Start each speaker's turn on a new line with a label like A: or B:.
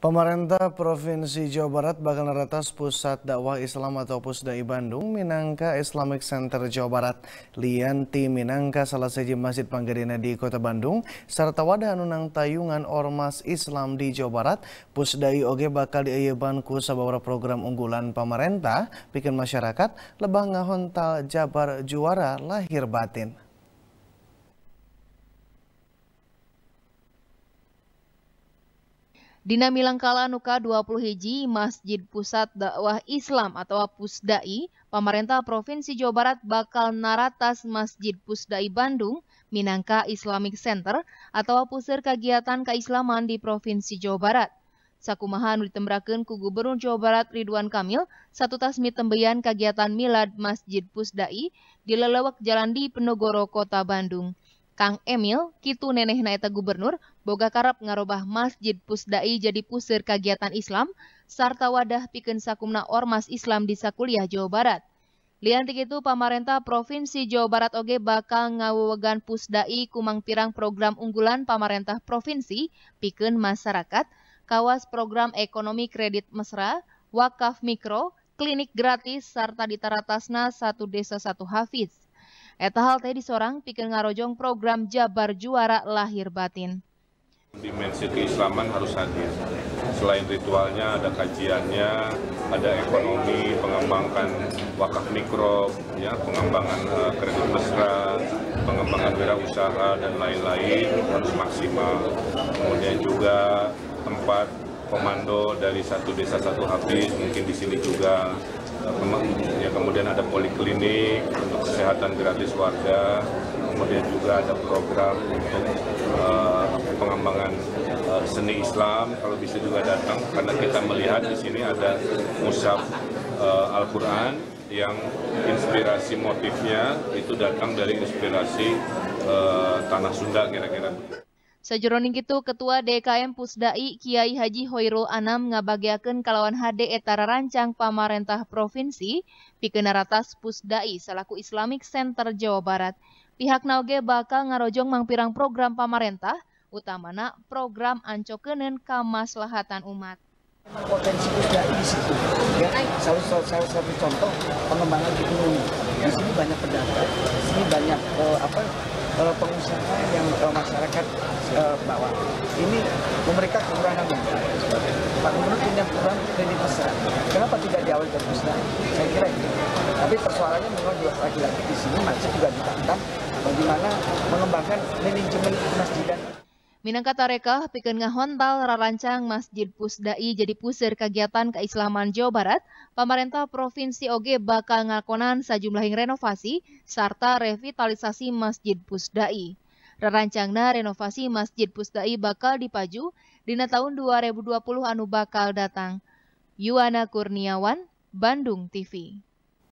A: Pemerintah Provinsi Jawa Barat bakal neratas Pusat Dakwah Islam atau Pusdai Bandung Minangka Islamic Center Jawa Barat. Lianti Minangka salah satu masjid panggadina di Kota Bandung serta wadah nunang tayungan Ormas Islam di Jawa Barat. Pusdai oge bakal diayeban ku sabawara program unggulan pemerintah bikin masyarakat lebah ngahontal Jabar juara lahir batin.
B: Dina Milangkala Nuka 20 hiji Masjid Pusat Dakwah Islam atau Pusdai, pemerintah Provinsi Jawa Barat bakal naratas Masjid Pusdai Bandung minangka Islamic Center atau pusir kegiatan keislaman di Provinsi Jawa Barat. Sakumaha nu ditembrakeun ku Gubernur Jawa Barat Ridwan Kamil satu tasmi tembeyan kegiatan milad Masjid Pusdai di lelewek Jalan di Penogoro Kota Bandung. Kang Emil, kitu neneh naeta gubernur, boga karap ngarobah Masjid Pusdai jadi pusir kegiatan Islam, sarta wadah pikeun sakumna ormas Islam di sakuliah Jawa Barat. Liantik itu pamarentah Provinsi Jawa Barat oge bakal ngawewegan Pusdai kumang pirang program unggulan pamarentah provinsi pikeun masyarakat, kawas program ekonomi kredit mesra, wakaf mikro, klinik gratis, sarta ditaratasna satu desa satu hafiz. Eta hal teh disorang pikir ngarojong program Jabar Juara lahir batin.
C: Dimensi keislaman harus hadir. Selain ritualnya ada kajiannya, ada ekonomi, pengembangan wakaf mikro, ya, pengembangan uh, kredit mesra, pengembangan wirausaha dan lain-lain harus maksimal. Kemudian juga tempat komando dari satu desa satu habis mungkin di sini juga ya kemudian ada poliklinik untuk kesehatan gratis warga, kemudian juga ada program untuk uh, pengembangan uh, seni Islam kalau bisa juga datang karena kita melihat di sini ada mushaf uh, Al-Qur'an yang inspirasi motifnya itu datang dari inspirasi uh, tanah Sunda kira-kira.
B: Sajeroning itu Ketua DKM Pusdai Kiai Haji Hoirul Anam ngabagiakeun kalawan HD etara rancang pamarentah provinsi pikeun ratas Pusdai selaku Islamic Center Jawa Barat. Pihak nauge bakal ngarojong mangpirang program pamarentah utamana program ancokeuneun kamaslahatan umat.
D: Potensi Pusdai di situ ya. Salah, salah, salah satu contoh pengembangan ekonomi. Di sini banyak pedagang di sini banyak uh, apa uh, pengusaha yang uh, masyarakat uh, bawa. Ini mereka kekurangan. Pak Gubernur punya kurang kredit mesra. Kenapa tidak diawal ke pusat? Saya kira itu. Tapi persoalannya memang juga lagi-lagi di sini masih juga ditantang bagaimana mengembangkan manajemen masjidan.
B: Minangka tarekah pikeun ngahontal rarancang Masjid Pusdai jadi pusir kegiatan keislaman Jawa Barat, pemerintah provinsi oge bakal ngakonan sejumlah renovasi serta revitalisasi Masjid Pusdai. Rarancangna renovasi Masjid Pusdai bakal dipaju dina tahun 2020 anu bakal datang. Yuana Kurniawan, Bandung TV.